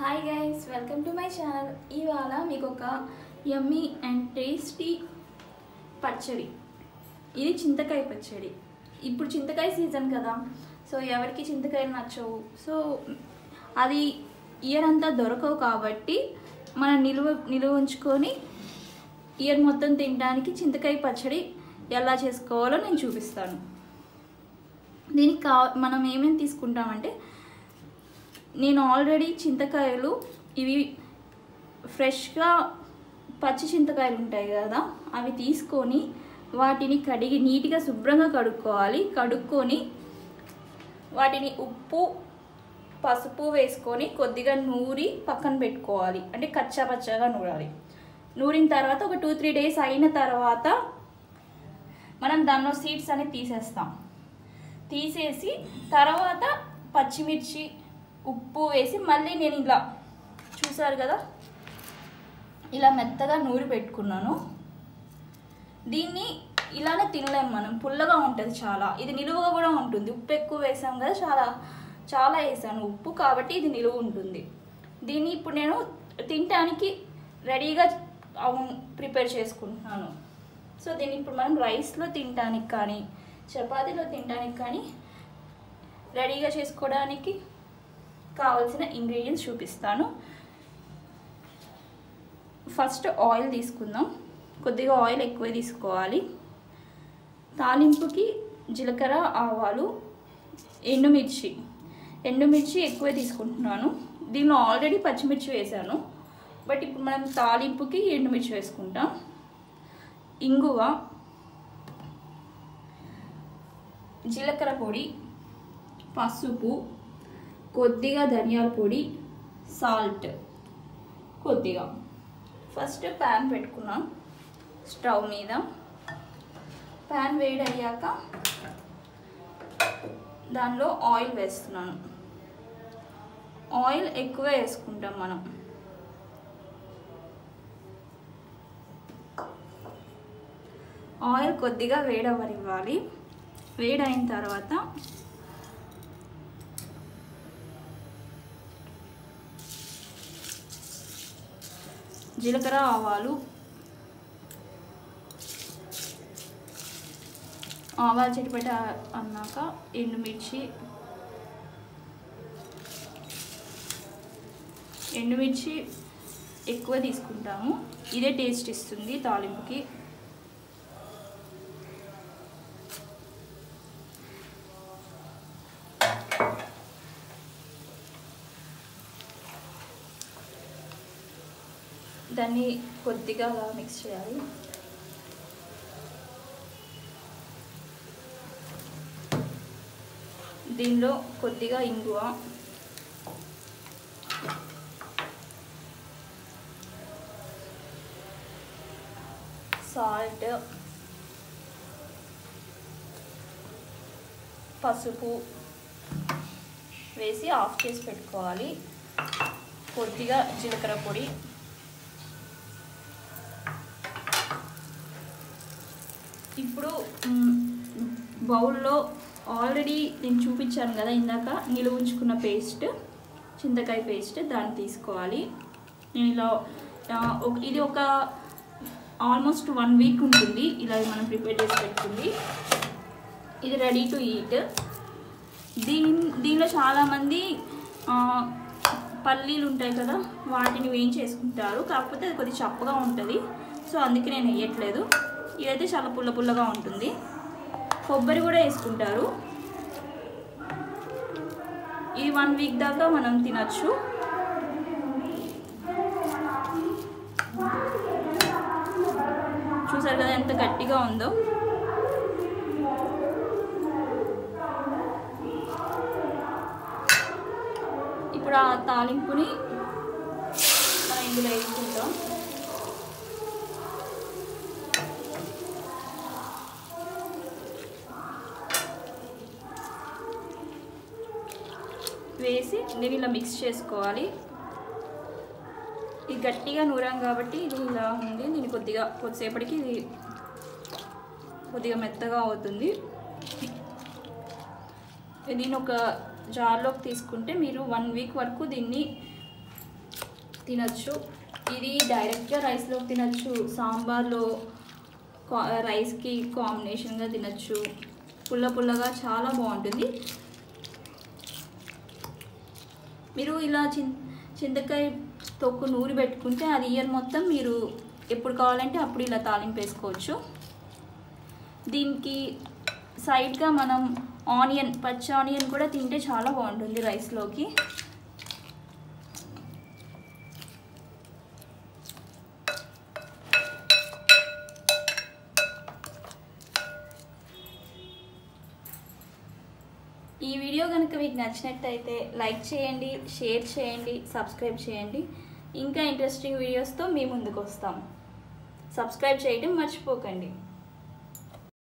Hi guys welcome to my channel ఇవాళ మీకు ఒక యమ్మీ అండ్ టేస్టీ పచ్చడి. ఇది చింతకాయ పచ్చడి. ఇప్పుడు చింతకాయ సీజన్ కదా సో ఎవరికి చింతకాయలు నచ్చవు. సో అది ఇయర్ అంతా దొరకవు కాబట్టి మనం నిలువ నిలువ ఉంచుకొని ఇయర్ మొత్తం తినడానికి చింతకాయ పచ్చడి ఎలా చేసుకోవాలో నేను చూపిస్తాను. దీనికి కా మనం ఏమేమి తీసుకుంటామంటే నేను ఆల్రెడీ చింతకాయలు ఇవి ఫ్రెష్గా పచ్చి చింతకాయలు ఉంటాయి కదా అవి తీసుకొని వాటిని కడిగి నీట్గా శుభ్రంగా కడుక్కోవాలి. కడుక్కొని వాటిని ఉప్పు పసుపు వేసుకొని కొద్దిగా నూరి పక్కన పెట్టుకోవాలి. అంటే కచ్చా పచ్చగా నూరాలి. నూరిన తర్వాత ఒక టూ త్రీ డేస్ అయిన తర్వాత మనం దానిలో సీడ్స్ అనేది తీసేస్తాం. తీసేసి తర్వాత పచ్చిమిర్చి ఉప్పు వేసి మళ్ళీ నేను ఇలా చూసారు కదా? ఇలా మెత్తగా నూరి పెట్టుకున్నాను. దీన్ని ఇలానే తినలేము మనం పుల్లగా ఉంటుంది చాలా. ఇది నిలువుగా కూడా ఉంటుంది. ఉప్పు ఎక్కువ వేసాం కదా చాలా చాలా వేసాను ఉప్పు కాబట్టి ఇది నిలువ ఉంటుంది. దీన్ని ఇప్పుడు నేను తినటానికి రెడీగా ప్రిపేర్ చేసుకుంటున్నాను. సో దీన్ని ఇప్పుడు మనం రైస్లో తినడానికి కానీ చపాతీలో తినడానికి కానీ రెడీగా చేసుకోవడానికి కావాల్సిన ఇంగ్రీడియంట్స్ చూపిస్తాను. ఫస్ట్ ఆయిల్ తీసుకుందాం. కొద్దిగా ఆయిల్ ఎక్కువ తీసుకోవాలి. తాలింపుకి జీలకర్ర ఆవాలు ఎండుమిర్చి. ఎండుమిర్చి ఎక్కువ తీసుకుంటున్నాను. దీనిలో ఆల్రెడీ పచ్చిమిర్చి వేసాను. బట్ ఇప్పుడు మనం తాలింపుకి ఎండుమిర్చి వేసుకుంటాం. ఇంగువ జీలకర్ర పొడి పసుపు కొద్దిగా ధనియాల పొడి సాల్ట్ కొద్దిగా. ఫస్ట్ ప్యాన్ పెట్టుకున్నాం. స్టవ్ మీద. ప్యాన్ వేడయ్యాక దానిలో ఆయిల్ వేస్తున్నాను. ఆయిల్ ఎక్కువ వేసుకుంటాం మనం. ఆయిల్ కొద్దిగా వేడవనివ్వాలి వేడైన తర్వాత జీలకర్ర ఆవాలు. ఆవాలు చిటిపెట అన్నాక ఎండుమిర్చి. ఎండుమిర్చి ఎక్కువ తీసుకుంటాము. ఇదే టేస్ట్ ఇస్తుంది తాలింపుకి. దాన్ని కొద్దిగా అలా మిక్స్ చేయాలి. దీనిలో కొద్దిగా ఇంగువ. సాల్ట్. పసుపు వేసి ఆఫ్ చేసి పెట్టుకోవాలి. కొద్దిగా జీలకర్ర పొడి. ఇప్పుడు బౌల్లో ఆల్రెడీ నేను చూపించాను కదా ఇందాక నిలువ ఉంచుకున్న పేస్ట్ చింతకాయ పేస్ట్ దాన్ని తీసుకోవాలి. నేను ఇలా ఒక ఇది ఒక ఆల్మోస్ట్ వన్ వీక్ ఉంటుంది ఇలా మనం ప్రిపేర్ చేసి పెట్టుకుంది. ఇది రెడీ టు ఈట్. దీని దీనిలో చాలామంది పల్లీలు ఉంటాయి కదా వాటిని వేయించేసుకుంటారు. కాకపోతే అది కొద్దిగా చప్పగా ఉంటుంది. సో అందుకే నేను వేయట్లేదు. ఇదైతే చాలా పుల్ల పుల్లగా ఉంటుంది. కొబ్బరి కూడా వేసుకుంటారు. ఇది వన్ వీక్ దాకా మనం తినచ్చు. చూసారు కదా ఎంత గట్టిగా ఉందో. ఇప్పుడు ఆ తాలింపుని మనం ఇందులో వేసుకుంటాం. వేసి నేను ఇలా మిక్స్ చేసుకోవాలి. ఇది గట్టిగా నూరాం కాబట్టి ఇది ఇలా ఉంది. దీన్ని కొద్దిగా కొద్దిసేపటికి ఇది కొద్దిగా మెత్తగా అవుతుంది. దీని ఒక జార్లోకి తీసుకుంటే మీరు వన్ వీక్ వరకు దీన్ని తినచ్చు. ఇది డైరెక్ట్గా రైస్లో తినచ్చు. సాంబార్లో కా రైస్కి కాంబినేషన్గా తినచ్చు. పుల్ల పుల్లగా చాలా బాగుంటుంది. మీరు ఇలా చిన్ చింతకాయ తొక్కు నూరి పెట్టుకుంటే అది ఇయర్ మొత్తం మీరు ఎప్పుడు కావాలంటే అప్పుడు ఇలా తాలింపు వేసుకోవచ్చు. దీనికి సైడ్గా మనం ఆనియన్ పచ్చి ఆనియన్ కూడా తింటే చాలా బాగుంటుంది రైస్లోకి. ఈ వీడియో కనుక మీకు నచ్చినట్టయితే లైక్ చేయండి షేర్ చేయండి సబ్స్క్రైబ్ చేయండి. ఇంకా ఇంట్రెస్టింగ్ వీడియోస్తో మీ ముందుకు వస్తాం సబ్స్క్రైబ్ చేయడం మర్చిపోకండి.